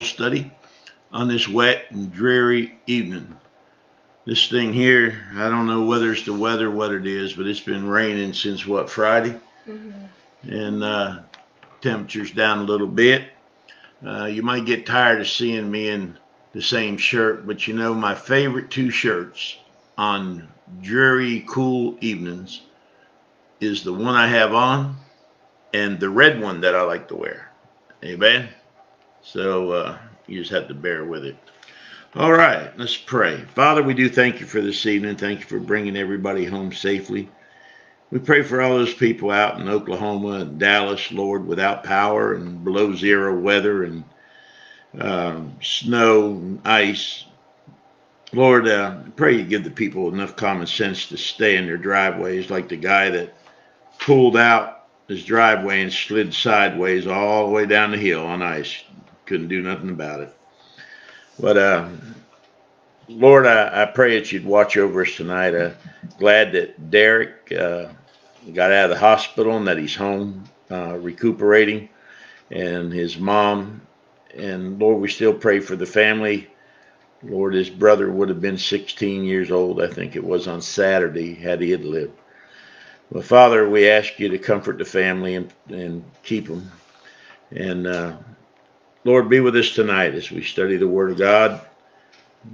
study on this wet and dreary evening. This thing here, I don't know whether it's the weather, what it is, but it's been raining since what, Friday? Mm-hmm. And uh, temperature's down a little bit. Uh, you might get tired of seeing me in the same shirt, but you know, my favorite two shirts on dreary, cool evenings is the one I have on and the red one that I like to wear. Amen. So uh, you just have to bear with it. All right, let's pray. Father, we do thank you for this evening. Thank you for bringing everybody home safely. We pray for all those people out in Oklahoma and Dallas, Lord, without power and below zero weather and um, snow and ice. Lord, uh, pray you give the people enough common sense to stay in their driveways, like the guy that pulled out his driveway and slid sideways all the way down the hill on ice. Couldn't do nothing about it. But uh, Lord, I, I, pray that you'd watch over us tonight. Uh, glad that Derek uh, got out of the hospital and that he's home uh, recuperating, and his mom. And Lord, we still pray for the family. Lord, his brother would have been 16 years old, I think it was on Saturday, had he had lived. Well, Father, we ask you to comfort the family and, and keep them. And uh, Lord, be with us tonight as we study the Word of God.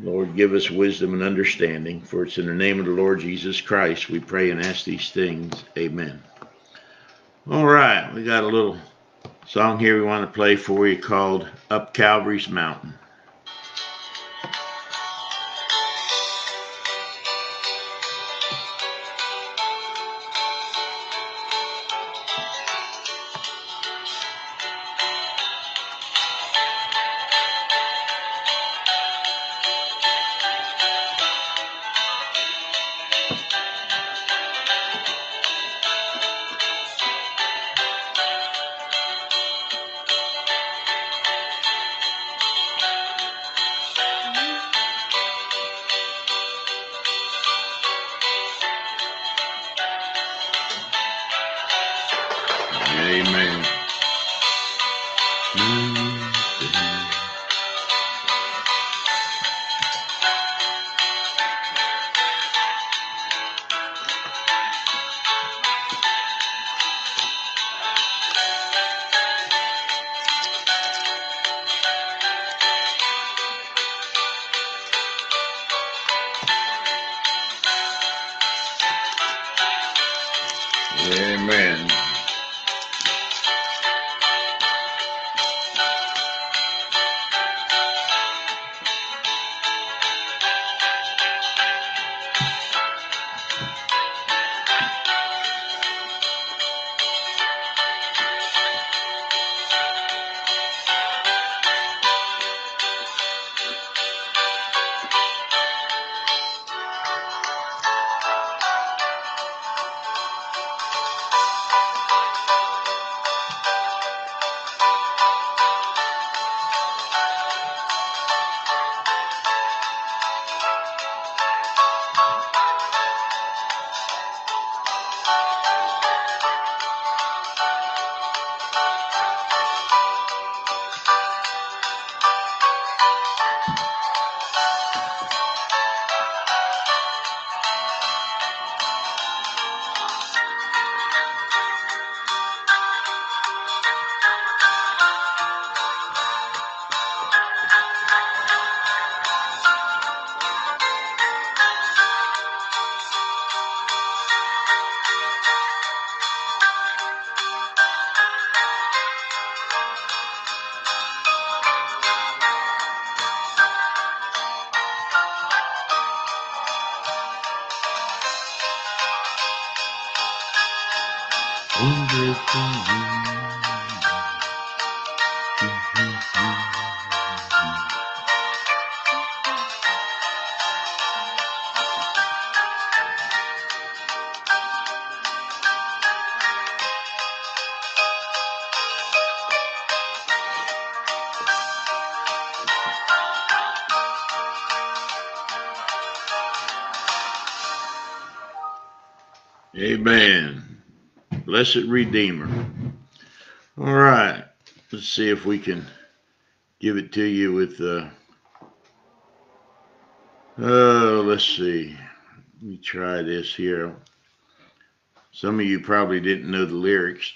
Lord, give us wisdom and understanding. For it's in the name of the Lord Jesus Christ we pray and ask these things. Amen. All right, we got a little song here we want to play for you called Up Calvary's Mountain. Amen. Blessed Redeemer. All right. Let's see if we can give it to you with uh oh let's see let me try this here some of you probably didn't know the lyrics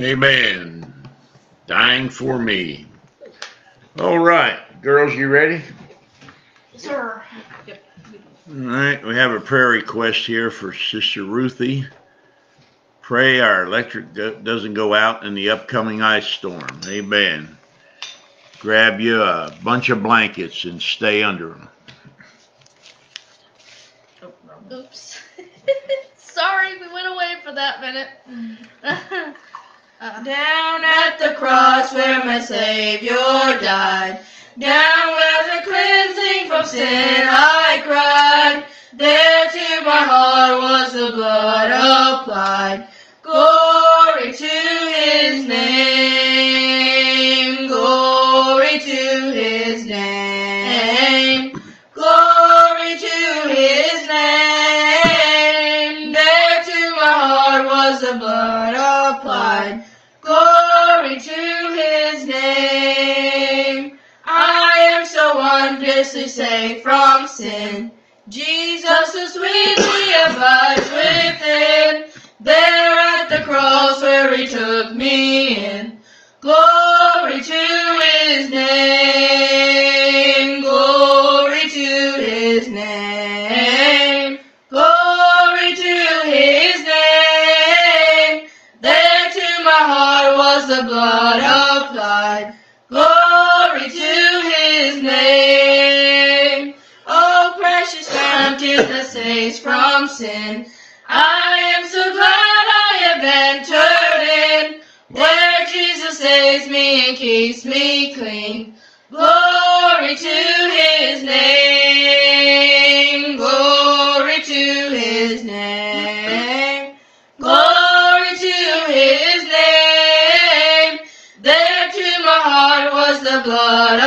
Amen. Dying for me. All right, girls, you ready? Sir. Yep. All right, we have a prayer request here for Sister Ruthie. Pray our electric go- doesn't go out in the upcoming ice storm. Amen. Grab you a bunch of blankets and stay under them. Oops. Sorry, we went away for that minute. Down at the cross where my Savior died. Down where the cleansing from sin I cried. There to my heart was the blood applied. Glory to his name. Wondrously saved from sin. Jesus so sweetly abides within. There at the cross where he took me in. Glory to his name. Glory to his name. Glory to his name. There to my heart was the blood applied. Saves from sin. I am so glad I have entered in. Where Jesus saves me and keeps me clean. Glory to his name. Glory to his name. Glory to his name. There to my heart was the blood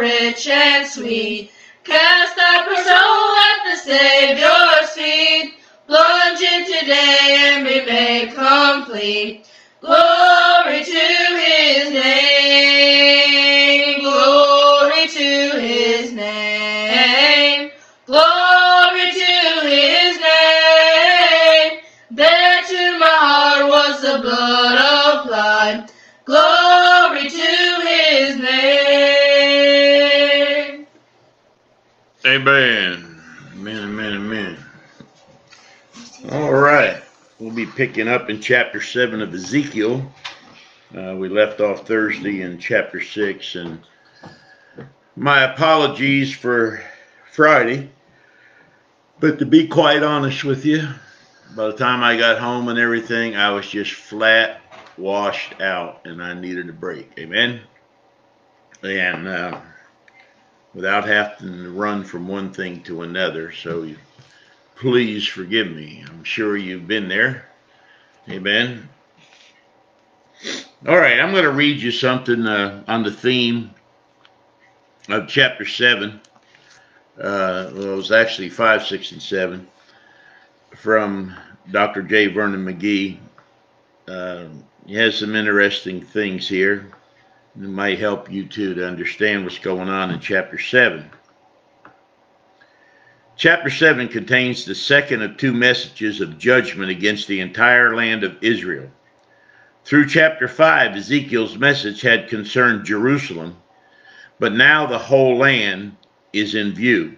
rich and sweet. Cast thy poor soul at the Savior's feet. Plunge in today and be made complete. Glory Amen. Amen, amen, amen. All right. We'll be picking up in chapter 7 of Ezekiel. Uh, we left off Thursday in chapter 6, and my apologies for Friday. But to be quite honest with you, by the time I got home and everything, I was just flat washed out and I needed a break. Amen. And uh, without having to run from one thing to another. So you please forgive me. I'm sure you've been there. Amen. All right, I'm going to read you something uh, on the theme of chapter 7. Uh, well, it was actually 5, 6, and 7 from Dr. J. Vernon McGee. Uh, he has some interesting things here. It might help you too to understand what's going on in chapter 7. Chapter 7 contains the second of two messages of judgment against the entire land of Israel. Through chapter 5, Ezekiel's message had concerned Jerusalem, but now the whole land is in view.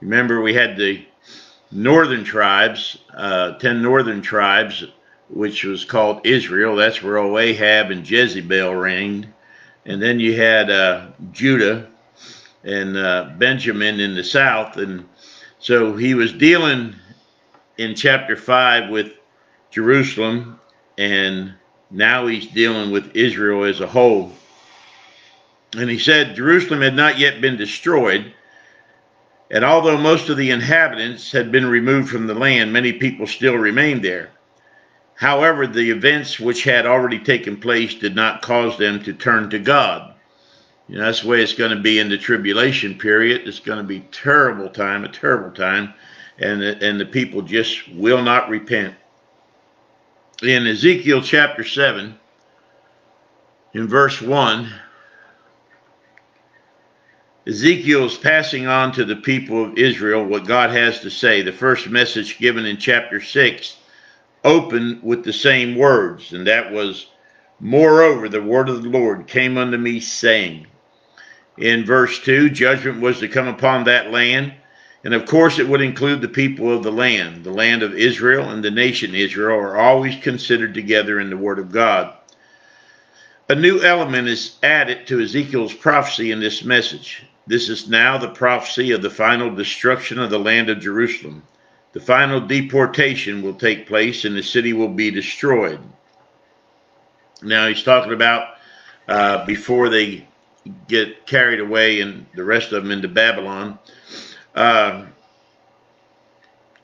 Remember, we had the northern tribes, uh, 10 northern tribes, which was called Israel. That's where Ahab and Jezebel reigned. And then you had uh, Judah and uh, Benjamin in the south. And so he was dealing in chapter 5 with Jerusalem and now he's dealing with Israel as a whole. And he said Jerusalem had not yet been destroyed. And although most of the inhabitants had been removed from the land, many people still remained there. However, the events which had already taken place did not cause them to turn to God. You know, that's the way it's going to be in the tribulation period. It's going to be terrible time, a terrible time, and and the people just will not repent in Ezekiel chapter 7, in verse 1, Ezekiel is passing on to the people of Israel what God has to say. The first message given in chapter 6 opened with the same words, and that was, Moreover, the word of the Lord came unto me, saying, in verse 2, judgment was to come upon that land and of course, it would include the people of the land. The land of Israel and the nation Israel are always considered together in the Word of God. A new element is added to Ezekiel's prophecy in this message. This is now the prophecy of the final destruction of the land of Jerusalem. The final deportation will take place and the city will be destroyed. Now, he's talking about uh, before they get carried away and the rest of them into Babylon. Uh,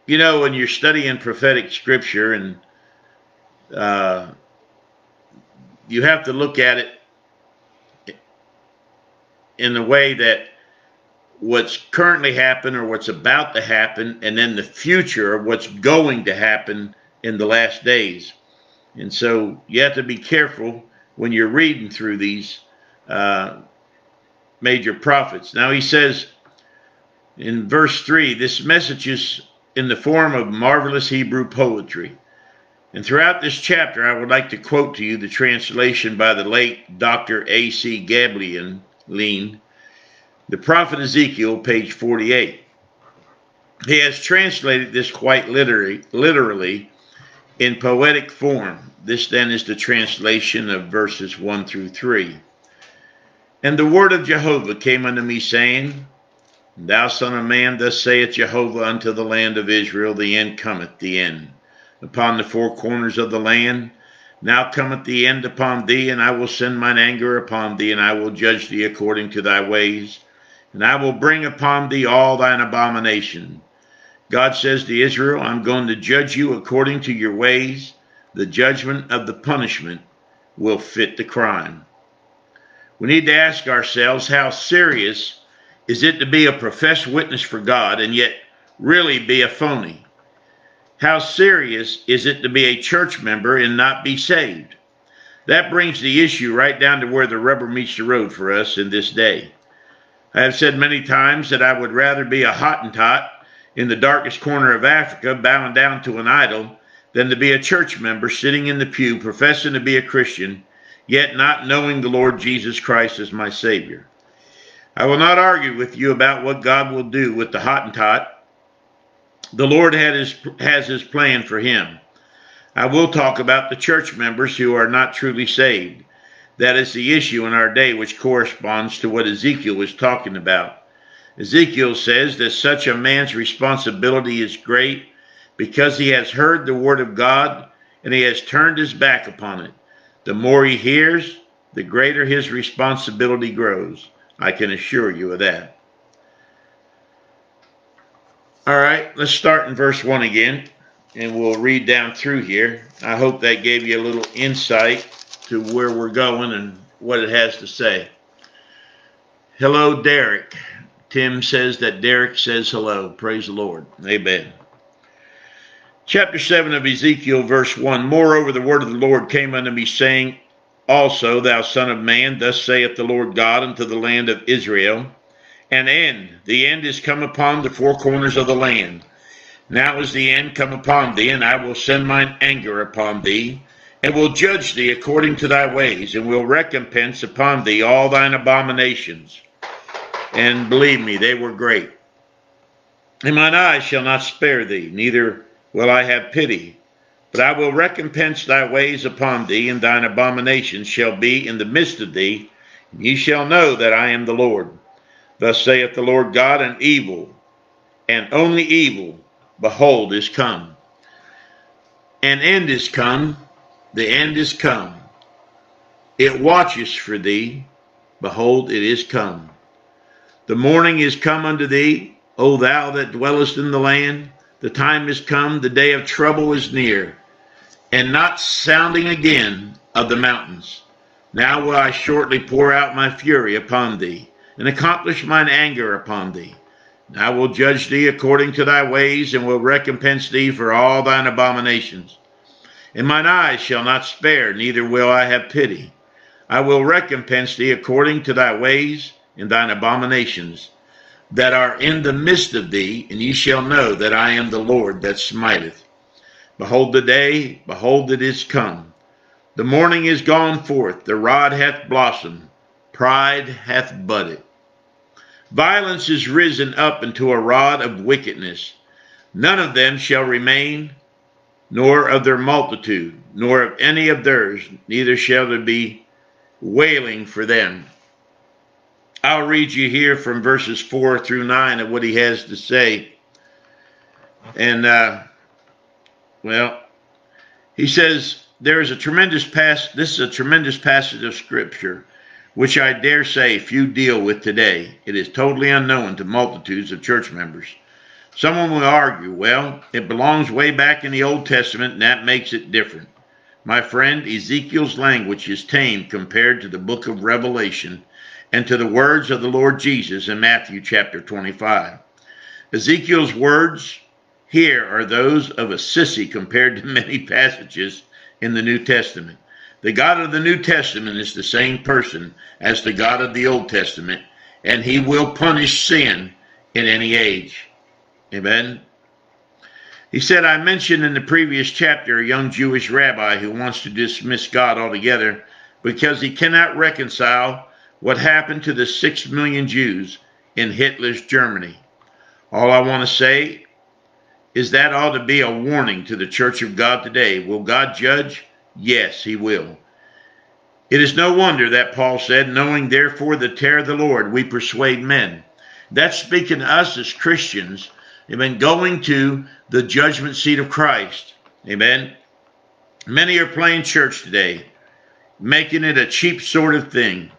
you know, when you're studying prophetic scripture and uh, you have to look at it in the way that what's currently happened or what's about to happen, and then the future of what's going to happen in the last days. And so you have to be careful when you're reading through these uh, major prophets. Now he says, in verse 3, this message is in the form of marvelous Hebrew poetry. And throughout this chapter, I would like to quote to you the translation by the late Dr. A.C. Gaebelein, the prophet Ezekiel, page 48. He has translated this quite literally, literally in poetic form. This then is the translation of verses 1 through 3. And the word of Jehovah came unto me, saying, Thou son of man, thus saith Jehovah unto the land of Israel, the end cometh, the end. Upon the four corners of the land, now cometh the end upon thee, and I will send mine anger upon thee, and I will judge thee according to thy ways, and I will bring upon thee all thine abomination. God says to Israel, I'm going to judge you according to your ways. The judgment of the punishment will fit the crime. We need to ask ourselves how serious is it to be a professed witness for God and yet really be a phony? How serious is it to be a church member and not be saved? That brings the issue right down to where the rubber meets the road for us in this day. I have said many times that I would rather be a Hottentot in the darkest corner of Africa bowing down to an idol than to be a church member sitting in the pew professing to be a Christian, yet not knowing the Lord Jesus Christ as my Savior. I will not argue with you about what God will do with the Hottentot. The Lord his, has his plan for him. I will talk about the church members who are not truly saved. That is the issue in our day, which corresponds to what Ezekiel was talking about. Ezekiel says that such a man's responsibility is great because he has heard the word of God and he has turned his back upon it. The more he hears, the greater his responsibility grows. I can assure you of that. All right, let's start in verse 1 again, and we'll read down through here. I hope that gave you a little insight to where we're going and what it has to say. Hello, Derek. Tim says that Derek says hello. Praise the Lord. Amen. Chapter 7 of Ezekiel, verse 1 Moreover, the word of the Lord came unto me, saying, Also, thou son of man, thus saith the Lord God unto the land of Israel, An end, the end is come upon the four corners of the land. Now is the end come upon thee, and I will send mine anger upon thee, and will judge thee according to thy ways, and will recompense upon thee all thine abominations. And believe me, they were great. And mine eyes shall not spare thee, neither will I have pity. But I will recompense thy ways upon thee, and thine abominations shall be in the midst of thee. And ye shall know that I am the Lord. Thus saith the Lord God, and evil, and only evil, behold, is come. An end is come, the end is come. It watches for thee, behold, it is come. The morning is come unto thee, O thou that dwellest in the land. The time is come, the day of trouble is near, and not sounding again of the mountains. Now will I shortly pour out my fury upon thee, and accomplish mine anger upon thee. And I will judge thee according to thy ways, and will recompense thee for all thine abominations. And mine eyes shall not spare, neither will I have pity. I will recompense thee according to thy ways, and thine abominations that are in the midst of thee, and ye shall know that I am the Lord that smiteth. Behold the day, behold it is come. The morning is gone forth, the rod hath blossomed, pride hath budded. Violence is risen up into a rod of wickedness. None of them shall remain, nor of their multitude, nor of any of theirs, neither shall there be wailing for them. I'll read you here from verses 4 through 9 of what he has to say. And, uh, well, he says, there is a tremendous pass. This is a tremendous passage of scripture, which I dare say few deal with today. It is totally unknown to multitudes of church members. Someone will argue, well, it belongs way back in the Old Testament, and that makes it different. My friend, Ezekiel's language is tame compared to the book of Revelation and to the words of the Lord Jesus in Matthew chapter 25. Ezekiel's words here are those of a sissy compared to many passages in the New Testament. The God of the New Testament is the same person as the God of the Old Testament, and he will punish sin in any age. Amen. He said, I mentioned in the previous chapter a young Jewish rabbi who wants to dismiss God altogether because he cannot reconcile what happened to the six million Jews in Hitler's Germany. All I want to say is that ought to be a warning to the church of God today. Will God judge? Yes, he will. It is no wonder that Paul said, knowing therefore the terror of the Lord, we persuade men. That's speaking to us as Christians. Amen. Going to the judgment seat of Christ. Amen. Many are playing church today, making it a cheap sort of thing.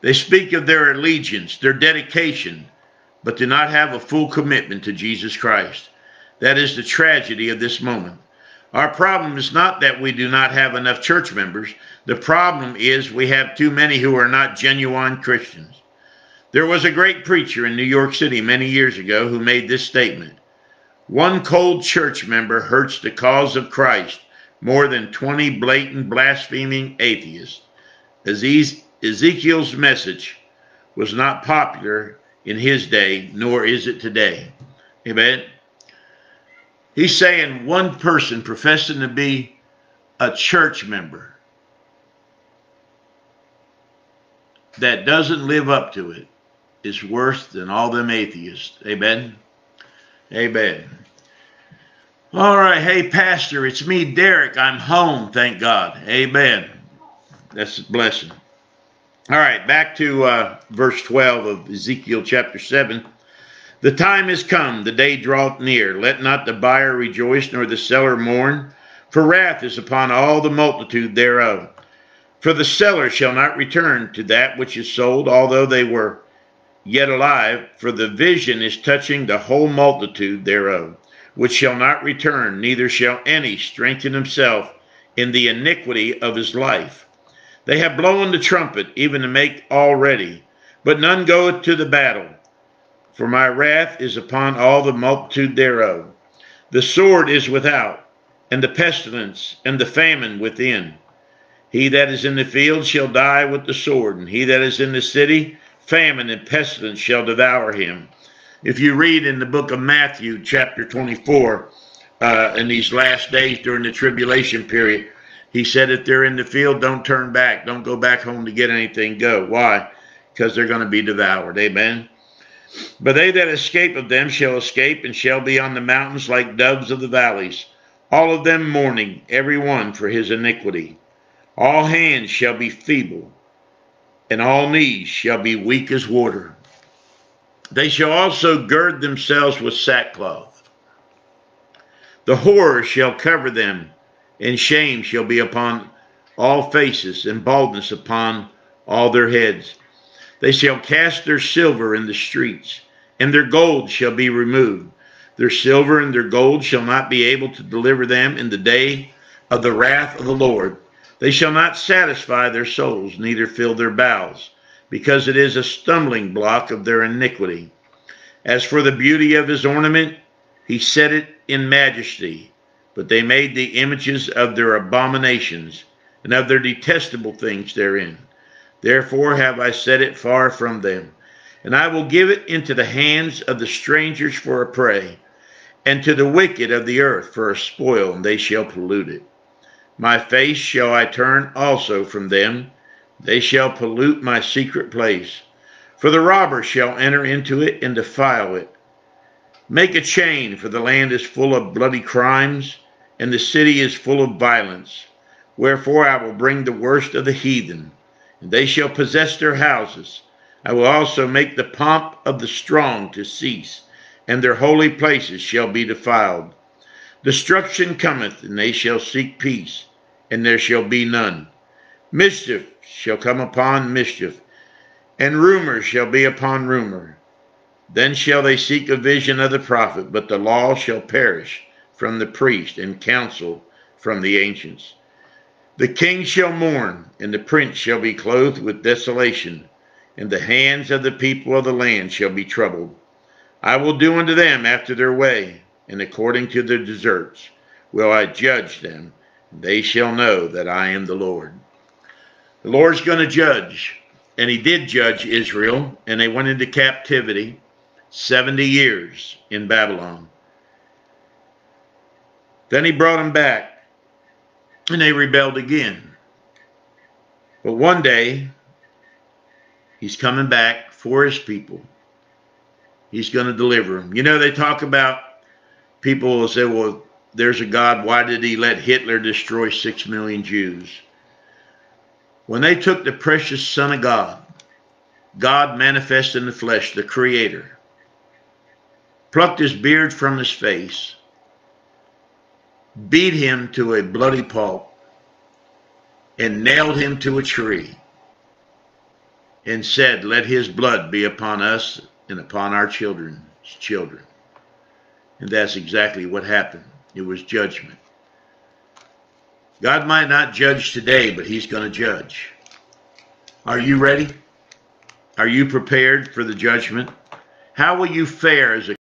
They speak of their allegiance, their dedication, but do not have a full commitment to Jesus Christ. That is the tragedy of this moment. Our problem is not that we do not have enough church members. The problem is we have too many who are not genuine Christians. There was a great preacher in New York City many years ago who made this statement One cold church member hurts the cause of Christ more than 20 blatant blaspheming atheists. Ezekiel's message was not popular in his day, nor is it today. Amen. He's saying one person professing to be a church member that doesn't live up to it is worse than all them atheists. Amen. Amen. All right. Hey, Pastor, it's me, Derek. I'm home. Thank God. Amen. That's a blessing. All right, back to uh, verse 12 of Ezekiel chapter 7. The time is come, the day draweth near. Let not the buyer rejoice, nor the seller mourn, for wrath is upon all the multitude thereof. For the seller shall not return to that which is sold, although they were yet alive, for the vision is touching the whole multitude thereof, which shall not return, neither shall any strengthen himself in the iniquity of his life. They have blown the trumpet, even to make all ready, but none goeth to the battle. For my wrath is upon all the multitude thereof. The sword is without, and the pestilence, and the famine within. He that is in the field shall die with the sword, and he that is in the city, famine and pestilence shall devour him. If you read in the book of Matthew, chapter 24, uh, in these last days during the tribulation period, he said, if they're in the field, don't turn back. Don't go back home to get anything. Go. Why? Because they're going to be devoured. Amen. But they that escape of them shall escape and shall be on the mountains like doves of the valleys, all of them mourning, every one for his iniquity. All hands shall be feeble, and all knees shall be weak as water. They shall also gird themselves with sackcloth. The horror shall cover them, and shame shall be upon all faces, and baldness upon all their heads. They shall cast their silver in the streets, and their gold shall be removed. Their silver and their gold shall not be able to deliver them in the day of the wrath of the Lord. They shall not satisfy their souls, neither fill their bowels, because it is a stumbling block of their iniquity. As for the beauty of his ornament, he set it in majesty. But they made the images of their abominations and of their detestable things therein. Therefore have I set it far from them. And I will give it into the hands of the strangers for a prey, and to the wicked of the earth for a spoil, and they shall pollute it. My face shall I turn also from them. They shall pollute my secret place. For the robber shall enter into it and defile it. Make a chain, for the land is full of bloody crimes, and the city is full of violence. Wherefore I will bring the worst of the heathen, and they shall possess their houses. I will also make the pomp of the strong to cease, and their holy places shall be defiled. Destruction cometh, and they shall seek peace, and there shall be none. Mischief shall come upon mischief, and rumor shall be upon rumor. Then shall they seek a vision of the prophet, but the law shall perish from the priest, and counsel from the ancients. The king shall mourn, and the prince shall be clothed with desolation, and the hands of the people of the land shall be troubled. I will do unto them after their way and according to their deserts will I judge them. They shall know that I am the Lord. The Lord's going to judge, and He did judge Israel, and they went into captivity 70 years in Babylon. Then He brought them back, and they rebelled again. But one day, He's coming back for His people. He's going to deliver them. You know, they talk about people will say, well, there's a God. Why did he let Hitler destroy six million Jews? When they took the precious Son of God, God manifest in the flesh, the Creator, plucked his beard from his face, beat him to a bloody pulp, and nailed him to a tree, and said, Let his blood be upon us and upon our children's children. And that's exactly what happened. It was judgment. God might not judge today, but he's going to judge. Are you ready? Are you prepared for the judgment? How will you fare as a